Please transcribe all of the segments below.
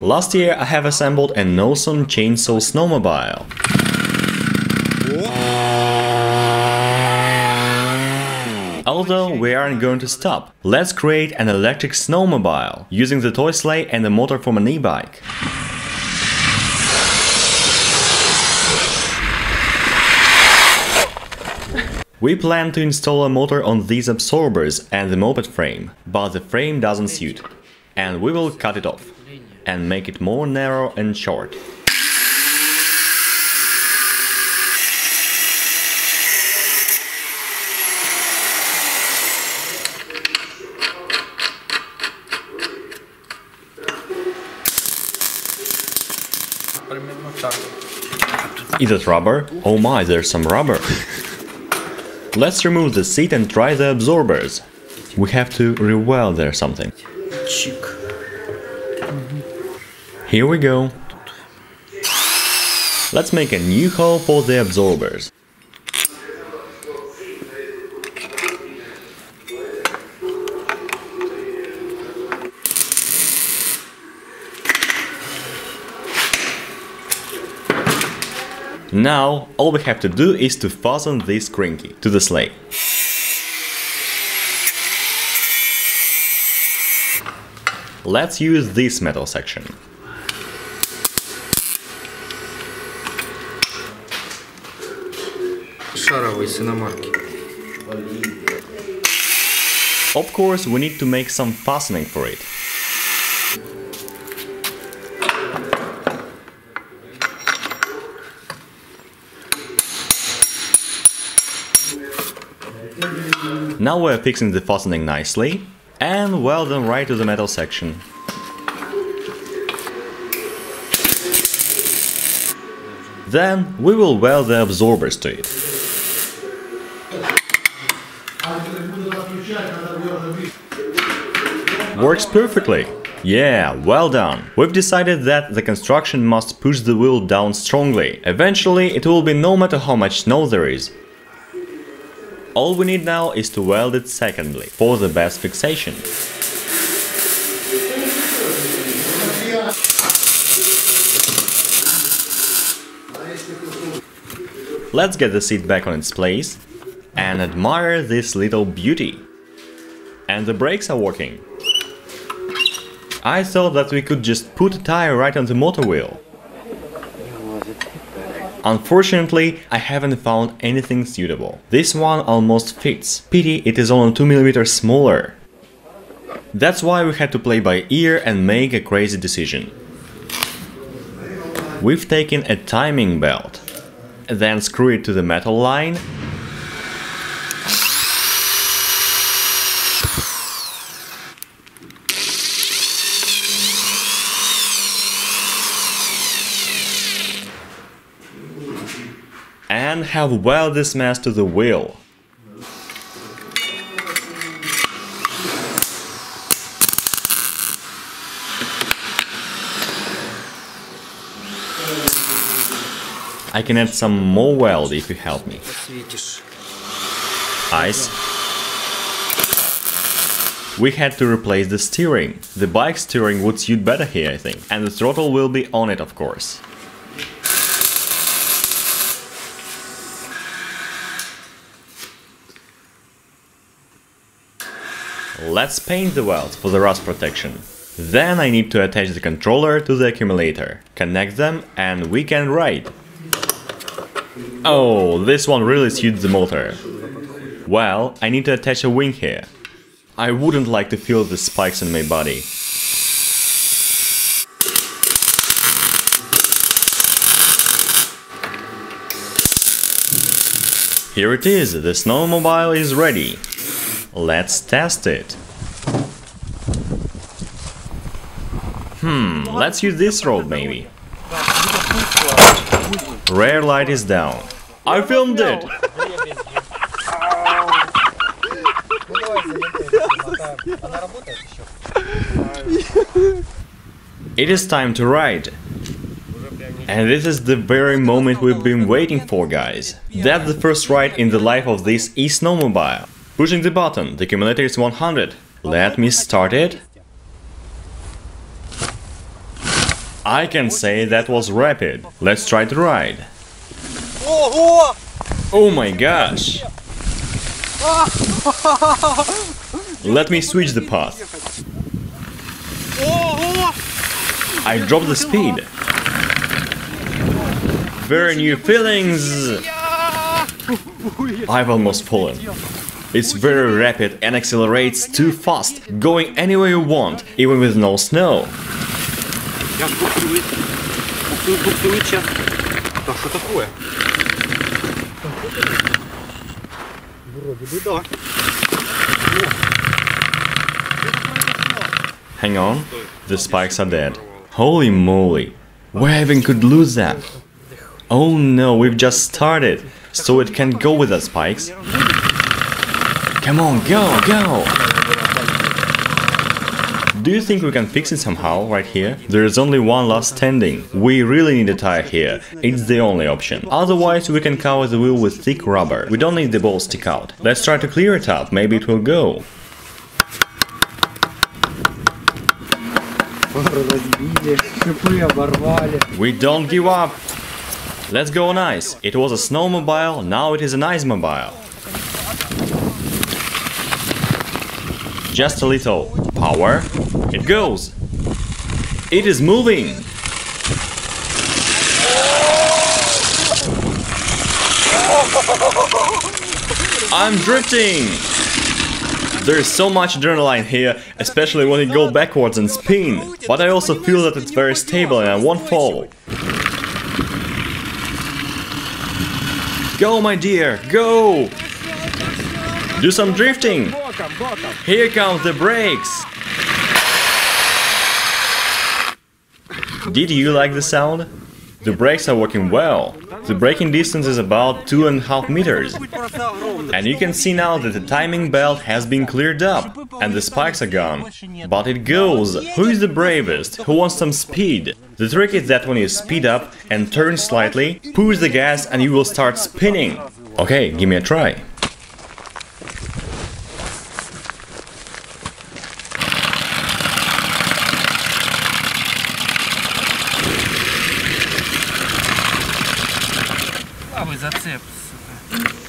Last year I have assembled a Nelson chainsaw snowmobile. Although we aren't going to stop, let's create an electric snowmobile using the toy sleigh and the motor from an e-bike. We plan to install a motor on these absorbers and the moped frame, but the frame doesn't suit, and we will cut it off and make it more narrow and short. Is it rubber? Oh my, there's some rubber. Let's remove the seat and try the absorbers. We have to reweld there something. Here we go. Let's make a new hole for the absorbers. Now, all we have to do is to fasten this cranky to the sleigh. Let's use this metal section. Шаровые с иномарки. Of course, we need to make some fastening for it. Now we're fixing the fastening nicely and weld them right to the metal section. Then we will weld the absorbers to it. Works perfectly. Yeah, well done. We've decided that the construction must push the wheel down strongly. Eventually, it will be no matter how much snow there is. All we need now is to weld it secondly, for the best fixation. Let's get the seat back on its place and admire this little beauty. And the brakes are working. I thought that we could just put a tire right on the motor wheel. Unfortunately, I haven't found anything suitable. This one almost fits. Pity it is only 2mm smaller. That's why we had to play by ear and make a crazy decision. We've taken a timing belt, then screw it to the metal line and have welded this mass to the wheel. I can add some more weld if you help me. Ice. We had to replace the steering. The bike steering would suit better here, I think. And the throttle will be on it, of course. Let's paint the welds for the rust protection. Then I need to attach the controller to the accumulator, connect them and we can ride. Oh, this one really suits the motor. Well, I need to attach a wing here. I wouldn't like to feel the spikes in my body. Here it is, the snowmobile is ready. Let's test it. Hmm, let's use this road maybe. Rear light is down. I filmed it! It is time to ride. And this is the very moment we've been waiting for, guys. That's the first ride in the life of this e-snowmobile. Pushing the button, the accumulator is 100. Let me start it. I can say that was rapid. Let's try to ride. Oh my gosh! Let me switch the path. I dropped the speed. Very new feelings! I've almost fallen. It's very rapid and accelerates too fast, going anywhere you want, even with no snow. Hang on, the spikes are dead. Holy moly, where even could lose them? Oh no, we've just started, so it can go with the spikes. Come on, go, go! Do you think we can fix it somehow, right here? There is only one last standing. We really need a tire here. It's the only option. Otherwise, we can cover the wheel with thick rubber. We don't need the ball stick out. Let's try to clear it up, maybe it will go. We don't give up! Let's go on ice. It was a snowmobile, now it is an ice mobile. Just a little power. It goes. It is moving. I'm drifting. There is so much adrenaline here, especially when you go backwards and spin. But I also feel that it's very stable and I won't fall. Go, my dear, go! Do some drifting! Here comes the brakes. Did you like the sound? The brakes are working well. The braking distance is about 2.5 meters. And you can see now that the timing belt has been cleared up and the spikes are gone. But it goes! Who is the bravest? Who wants some speed? The trick is that when you speed up and turn slightly, push the gas and you will start spinning. Okay, give me a try. Слабый зацеп, сука.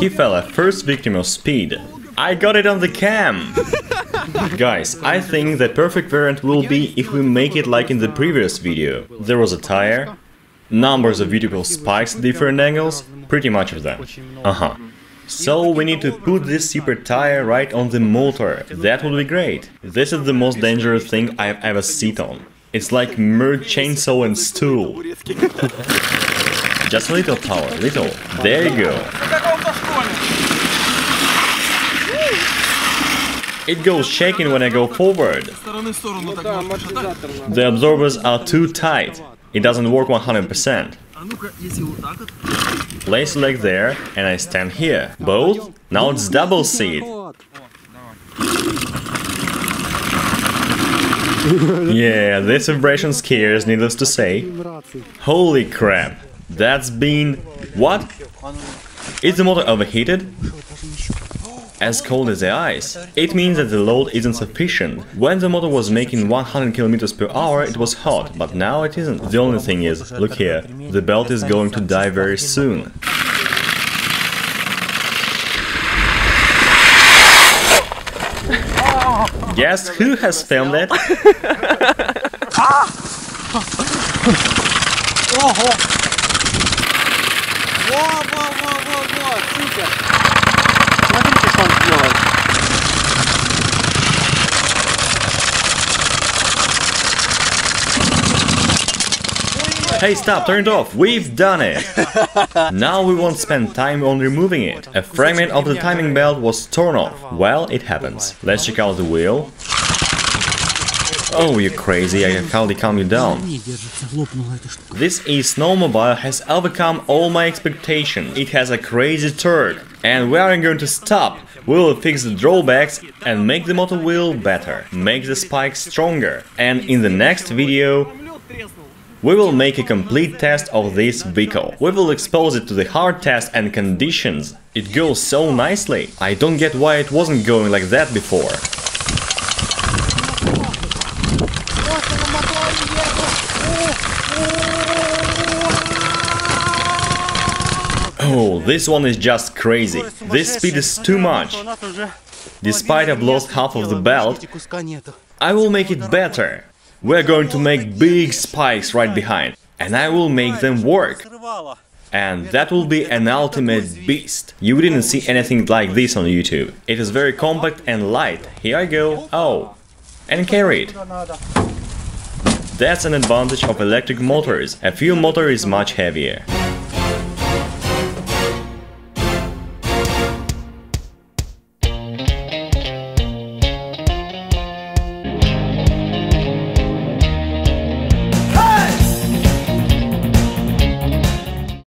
He fell a first victim of speed. I got it on the cam! Guys, I think the perfect variant will be if we make it like in the previous video. There was a tire, numbers of vertical spikes at different angles, pretty much of them. Uh-huh. So we need to put this super tire right on the motor, that would be great. This is the most dangerous thing I've ever sit on. It's like mere chainsaw and stool. Just a little power, little. There you go. It goes shaking when I go forward. The absorbers are too tight. It doesn't work 100% place leg there and I stand here. Both. Now it's double seat. yeah, this vibration scares, needless to say. Holy crap, that's been... what? Is the motor overheated? As cold as the ice. It means that the load isn't sufficient. When the motor was making 100 km per hour, it was hot, but now it isn't. The only thing is, look here, the belt is going to die very soon. Guess who has filmed it? Hey stop, turn it off! We've done it! now we won't spend time on removing it. A fragment of the timing belt was torn off. Well, it happens. Let's check out the wheel. Oh, you crazy, I can hardly calm you down. This e-snowmobile has overcome all my expectations. It has a crazy torque, and we aren't going to stop. We will fix the drawbacks and make the motor wheel better, make the spikes stronger. And in the next video, we will make a complete test of this vehicle. We will expose it to the hard test and conditions. It goes so nicely. I don't get why it wasn't going like that before. Oh, this one is just crazy. This speed is too much. Despite I've lost half of the belt, I will make it better. We're going to make big spikes right behind, and I will make them work. And that will be an ultimate beast. You didn't see anything like this on YouTube. It is very compact and light. Here I go. Oh. And carry it. That's an advantage of electric motors. A fuel motor is much heavier.